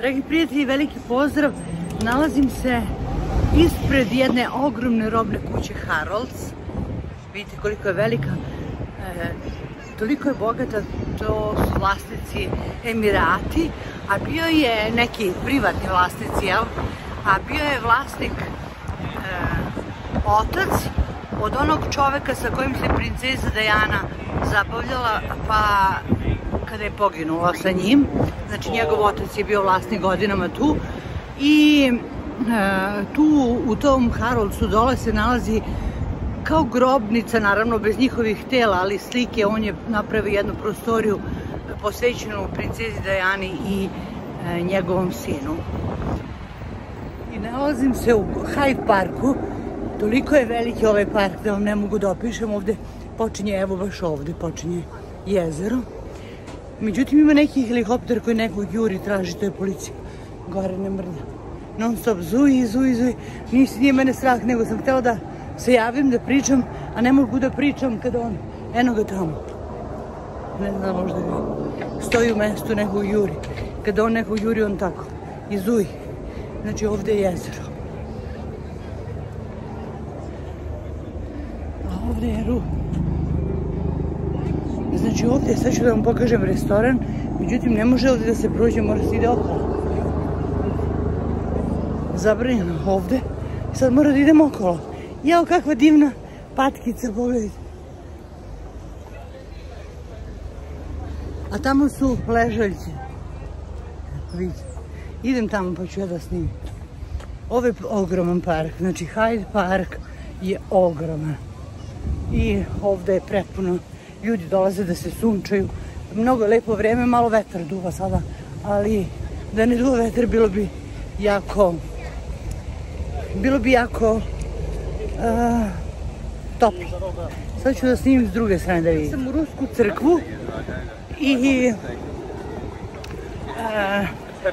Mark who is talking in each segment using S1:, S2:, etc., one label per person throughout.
S1: Dragi prijatelji, veliki pozdrav. Nalazim se ispred jedne ogromne robne kuće Harolds. Vidite koliko je velika. E, toliko je bogata, to su vlasnici Emirati, a bio je neki privatni vlasnici, jel? A bio je vlasnik e, otac od onog čoveka sa kojim se princeza Dajana zabavljala, pa kada je poginula sa njim. Znači njegov otac je bio vlasnik godinama tu i e, tu u tom Haroldsu dole se nalazi kao grobnica, naravno bez njihovih tela, ali slike, on je napravio jednu prostoriju posvećenu princezi Dajani i e, njegovom sinu. I nalazim se u Hyde Parku, toliko je veliki ovaj park da vam ne mogu da opišem, ovde počinje, evo baš ovde počinje jezero. Međutim, ima neki helikopter koji nekog juri traži, to je policija. Gore ne mrda. Non stop, zuji, zuji, zuji. Nisi, nije mene strah, nego sam htjela da se javim, da pričam, a ne mogu da pričam kada on, eno ga tamo. Ne znam, možda ga stoji u mestu nekog juri. Kada on nekog juri, on tako. I zuji. Znači, ovde je jezero. A ovde je ru. Znači ovdje, sad ću da vam pokažem restoran, međutim ne može da se prođe, mora se ide okolo. Zabranjeno ovdje. Sad mora da idem okolo. Jao, kakva divna patkica, pogledajte. A tamo su ležaljci. Vidite. Idem tamo pa ću ja da snimim. Ovo je ogroman park, znači Hyde Park je ogroman. I ovdje je prepuno ljudi dolaze da se sunčaju. Mnogo je lepo vreme, malo vetar duva sada, ali da ne duva vetar bilo bi jako bilo bi jako uh, toplo. Sad ću da snimim s druge strane da vidim. Sam u Rusku crkvu i uh,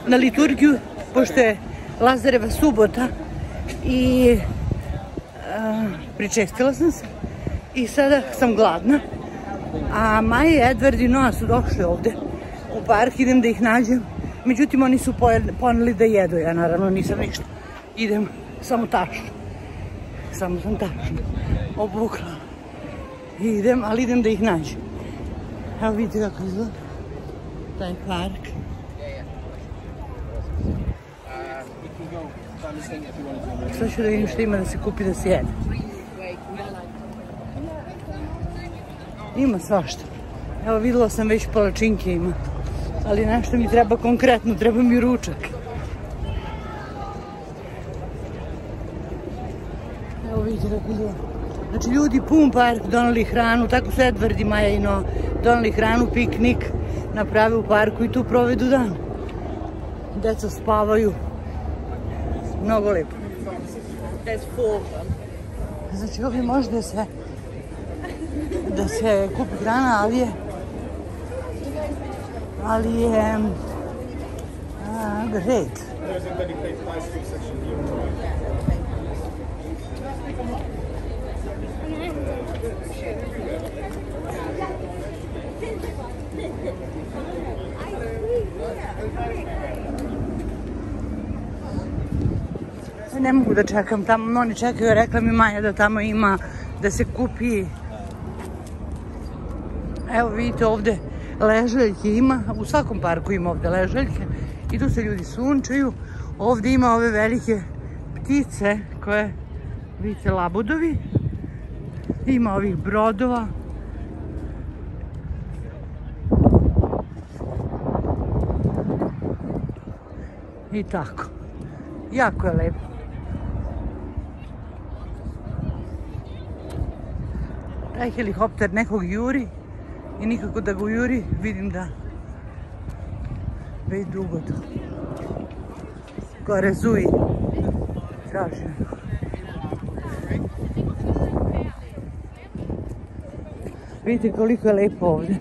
S1: na liturgiju, pošto je Lazareva subota i uh, pričestila sam se i sada sam gladna. A Maja, Edward i Noa su došli ovde u park, idem da ih nađem. Međutim, oni su poneli da jedu, ja naravno nisam ništa. Idem samo tašno. Samo sam tašno obukla. Idem, ali idem da ih nađem. Evo vidite kako izgleda taj park. Sad ću da vidim što ima da se kupi da se jede. Ima svašta. Evo videla sam već palačinke ima. Ali nešto mi treba konkretno, treba mi ručak. Evo vidite kako je. Znači ljudi pun park donali hranu, tako su i Maja i No donali hranu, piknik, naprave u parku i tu provedu dan. Deca spavaju. Mnogo lepo. Znači ovdje možda se da se kupi hrana, ali je ali je a, red. Ne mogu da čekam tamo, oni čekaju, rekla mi Maja da tamo ima da se kupi Evo vidite ovde ležaljke ima, u svakom parku ima ovde ležaljke i tu se ljudi sunčaju. Ovde ima ove velike ptice koje, vidite, labudovi. Ima ovih brodova. I tako. Jako je lepo. Taj helikopter nekog juri i nikako da ga juri, vidim da već dugo to. Gore zuji. Tražim. Vidite koliko je lepo ovdje.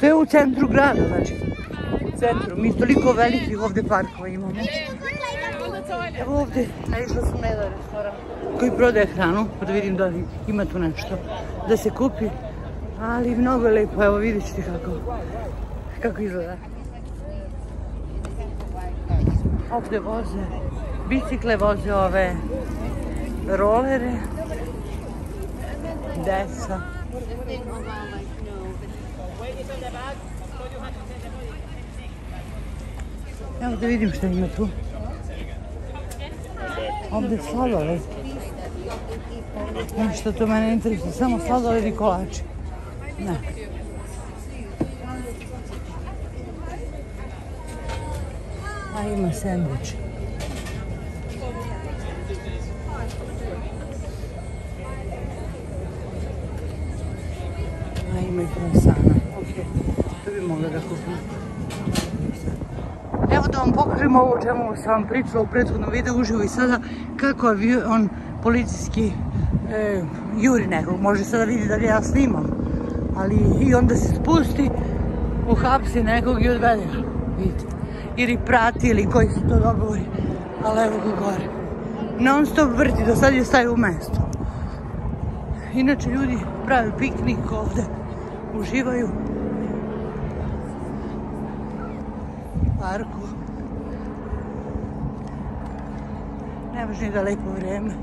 S1: To je u centru grada, znači. U centru. Mi toliko velikih ovdje parkova imamo. Evo ovdje, naišla sam na jedan restoran koji prodaje hranu, pa da vidim da ima tu nešto da se kupi. Ali mnogo je lepo, evo vidjet ćete kako, kako izgleda. Ovdje voze bicikle, voze ove rolere. Deca. Evo da vidim što ima tu. Ovdje sladoled. Nešto to mene interesuje, samo sladoled i kolači. Ne. A ima sandvič. A ima i krosana. Ok, to bi mogla da kupim. Vam pokažem ovo čemu sam vam pričala u prethodnom videu uživo i sada kako on policijski e, juri nekog. Može sada vidi da li ja snimam. Ali i onda se spusti, uhapsi nekog i odvede ga. Vidite. Ili prati ili koji se to dogovori. Ali evo ga gore. Non stop vrti, do sad je stavio u mesto. Inače ljudi prave piknik ovde. Uživaju. Parku. Ne može ni da lepo vrijeme.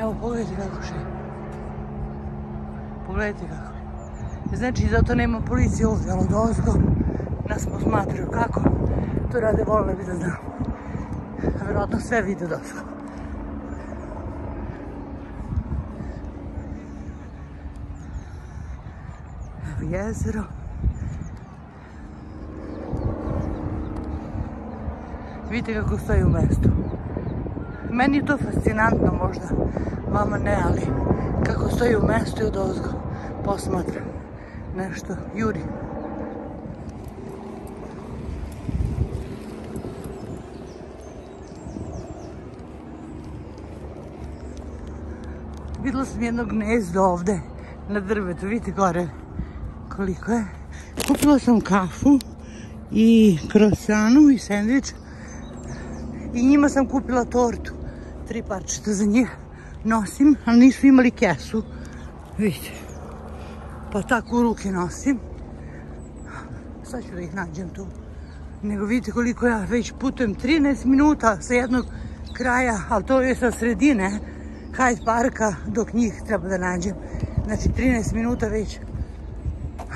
S1: Evo, pogledajte kako še. Pogledajte kako. Znači, zato nema policije ovdje, ali od ozgo nas posmatraju kako. To rade, volile bi da znam. Vjerojatno sve vide dozgo. Evo jezero. Vidite kako stoji u mjestu. Meni je to fascinantno možda, vama ne, ali kako stoji u mjestu i od ozgo posmatram nešto, juri. Vidjela sam jedno gnezdo ovdje na drvetu, vidite gore koliko je. Kupila sam kafu i krosanu i sandvič i njima sam kupila tortu. Tri parčeta za njih nosim, ali nisu imali kesu. Vidite. Pa tako u ruke nosim. Sad ću da ih nađem tu. Nego vidite koliko ja već putujem 13 minuta sa jednog kraja, ali to je sa sredine Hyde Parka dok njih treba da nađem. Znači 13 minuta već.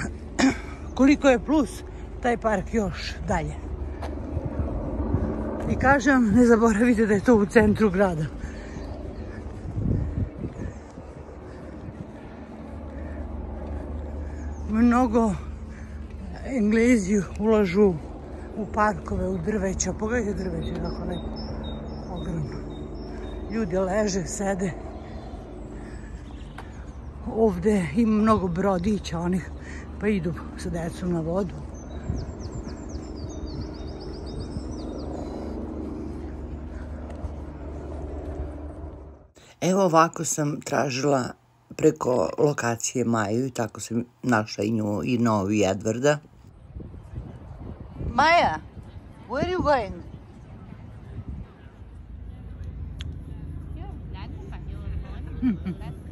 S1: Koliko je plus taj park još dalje. I kažem, ne zaboravite da je to u centru grada. Mnogo Englezi ulažu u parkove, u drveća. Pogledajte drveće kako ne. Ogromno. Ljudi leže, sede. Ovde ima mnogo brodića onih pa idu sa decom na vodu. Evo ovako sam tražila preko lokacije Maju i tako sam našla i nju i novi Edvarda. Maja, where are you going? Kada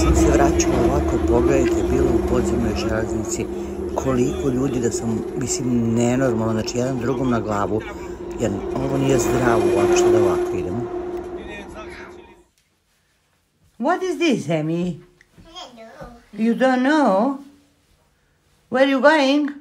S1: sam se vraćala ovako, pogledajte, bilo u podzemnoj železnici, koliko ljudi da sam, mislim, nenormalno, znači jedan drugom na glavu, jer ovo nije zdravo uopšte da ovako idemo. What is this, Amy?
S2: I don't know.
S1: You don't know? Where are you going?